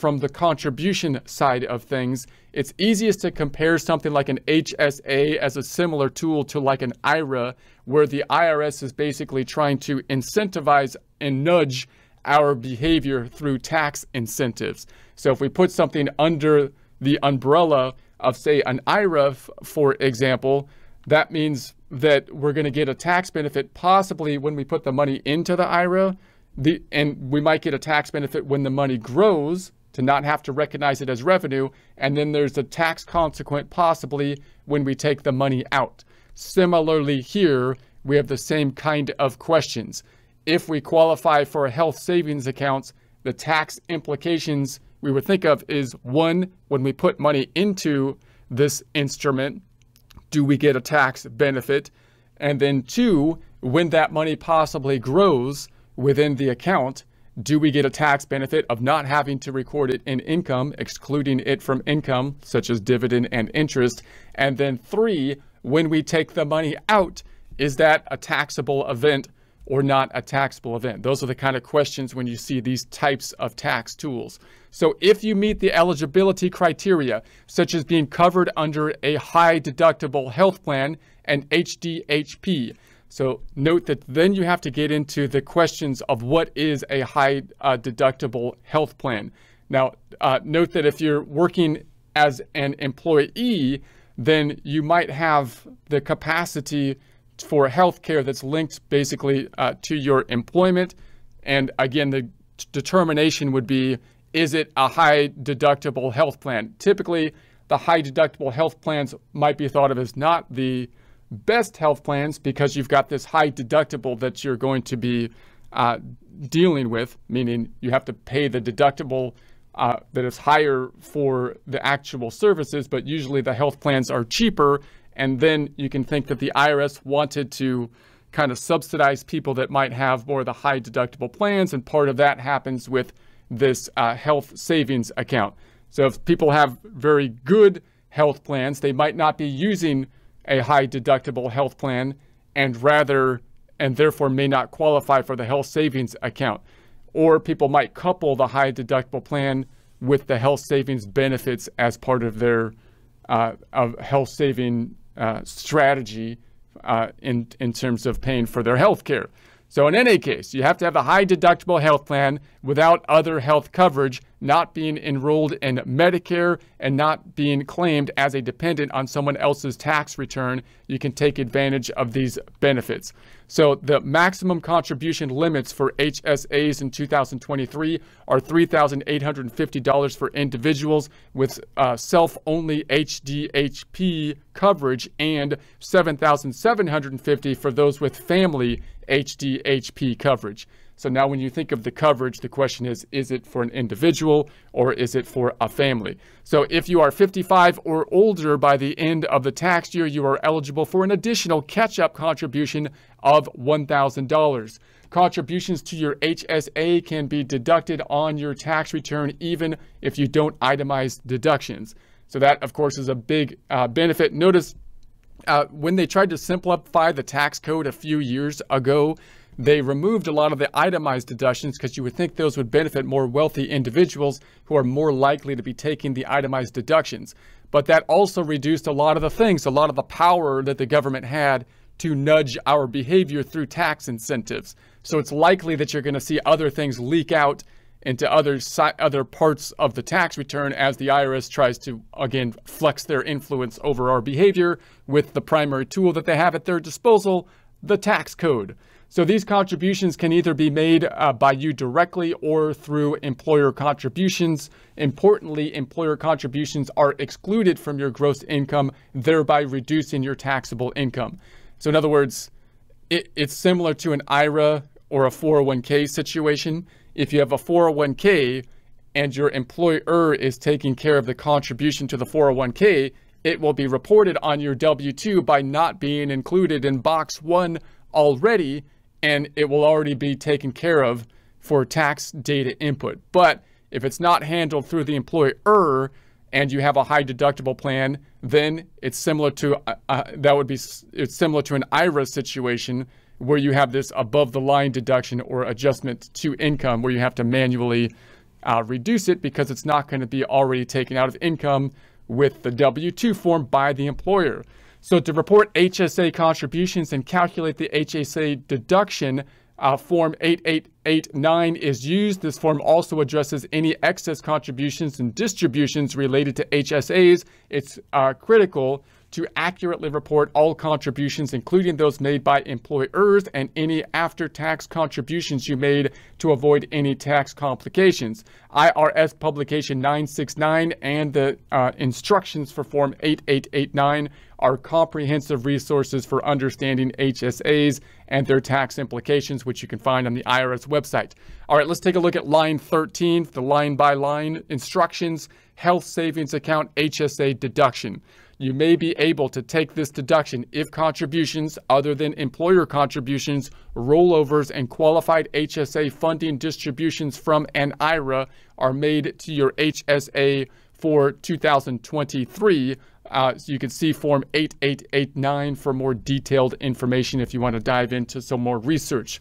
from the contribution side of things, it's easiest to compare something like an HSA as a similar tool to like an IRA, where the IRS is basically trying to incentivize and nudge our behavior through tax incentives. So if we put something under the umbrella of, say, an IRA, for example, that means that we're going to get a tax benefit possibly when we put the money into the IRA, the, and we might get a tax benefit when the money grows to not have to recognize it as revenue. And then there's a tax consequent possibly when we take the money out. Similarly, here we have the same kind of questions. If we qualify for a health savings accounts, the tax implications we would think of is one, when we put money into this instrument, do we get a tax benefit? And then two, when that money possibly grows within the account, do we get a tax benefit of not having to record it in income, excluding it from income, such as dividend and interest? And then three, when we take the money out, is that a taxable event or not a taxable event? Those are the kind of questions when you see these types of tax tools. So if you meet the eligibility criteria, such as being covered under a high deductible health plan and HDHP, so note that then you have to get into the questions of what is a high uh, deductible health plan. Now, uh, note that if you're working as an employee, then you might have the capacity for health care that's linked basically uh, to your employment. And again, the determination would be is it a high deductible health plan? Typically, the high deductible health plans might be thought of as not the best health plans because you've got this high deductible that you're going to be uh, dealing with, meaning you have to pay the deductible uh, that is higher for the actual services, but usually the health plans are cheaper. And then you can think that the IRS wanted to kind of subsidize people that might have more of the high deductible plans, and part of that happens with this uh, health savings account. So if people have very good health plans, they might not be using a high deductible health plan and rather and therefore may not qualify for the health savings account. Or people might couple the high deductible plan with the health savings benefits as part of their uh, of health saving uh, strategy uh, in in terms of paying for their health care. So in any case, you have to have a high deductible health plan without other health coverage, not being enrolled in Medicare and not being claimed as a dependent on someone else's tax return. You can take advantage of these benefits. So the maximum contribution limits for HSAs in 2023 are $3,850 for individuals with uh, self-only HDHP coverage and $7,750 for those with family HDHP coverage. So now when you think of the coverage, the question is, is it for an individual or is it for a family? So if you are 55 or older by the end of the tax year, you are eligible for an additional catch-up contribution of $1,000. Contributions to your HSA can be deducted on your tax return even if you don't itemize deductions. So that, of course, is a big uh, benefit. Notice uh, when they tried to simplify the tax code a few years ago, they removed a lot of the itemized deductions because you would think those would benefit more wealthy individuals who are more likely to be taking the itemized deductions. But that also reduced a lot of the things, a lot of the power that the government had to nudge our behavior through tax incentives. So it's likely that you're going to see other things leak out into other other parts of the tax return as the IRS tries to again flex their influence over our behavior with the primary tool that they have at their disposal, the tax code. So these contributions can either be made uh, by you directly or through employer contributions. Importantly, employer contributions are excluded from your gross income, thereby reducing your taxable income. So in other words, it, it's similar to an IRA or a 401k situation. If you have a 401k and your employer is taking care of the contribution to the 401k, it will be reported on your W 2 by not being included in box one already and it will already be taken care of for tax data input. But if it's not handled through the employer and you have a high deductible plan, then it's similar to uh, uh, that would be it's similar to an IRA situation where you have this above the line deduction or adjustment to income where you have to manually uh, reduce it because it's not going to be already taken out of income with the W 2 form by the employer. So to report HSA contributions and calculate the HSA deduction, uh, Form 8889 is used. This form also addresses any excess contributions and distributions related to HSAs. It's uh, critical to accurately report all contributions, including those made by employers and any after tax contributions you made to avoid any tax complications. IRS Publication 969 and the uh, instructions for Form 8889 are comprehensive resources for understanding HSAs and their tax implications, which you can find on the IRS website. All right, let's take a look at line 13, the line by line instructions, health savings account HSA deduction you may be able to take this deduction if contributions other than employer contributions, rollovers, and qualified HSA funding distributions from an IRA are made to your HSA for 2023. Uh, so you can see Form 8889 for more detailed information if you want to dive into some more research.